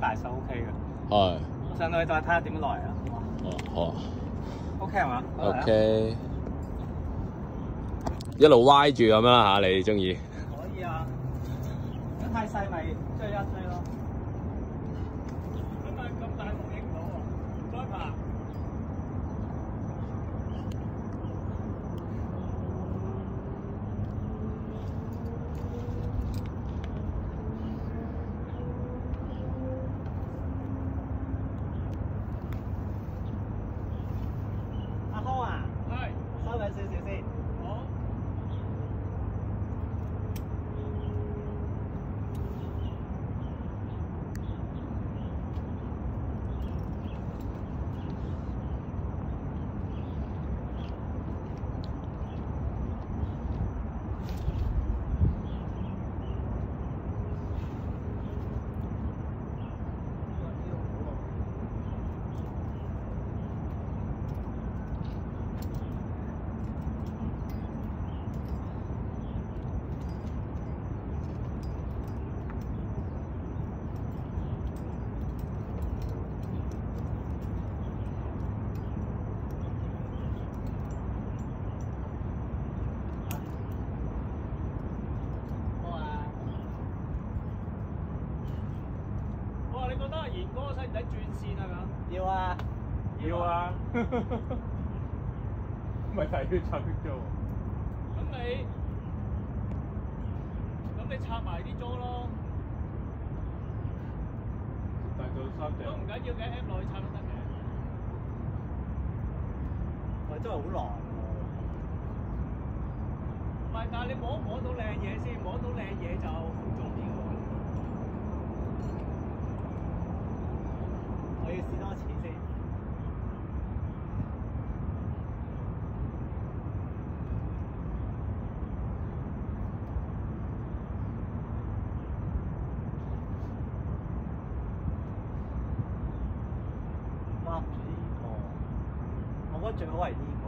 大手 OK 嘅，系我上到去再睇下點來啊。哦好啊 OK 系嘛 OK，一路歪住咁樣啦嚇，你中意？可以啊。太细咪追一追咯。咁但咁大風影唔到喎，再爬。阿康啊，係收緊少少先。好。好啊。哇！你覺得賢哥使唔使轉線啊？咁要啊，要啊，咪睇佢拆咗。咁你咁你插埋啲租咯，大到三隻都唔緊要嘅，M 落去拆都得嘅。喂，真係好難唔係，但係你摸唔摸到靚嘢先？摸到靚嘢就好重要喎。我要試多次先。笠住呢個，我覺得最好係呢。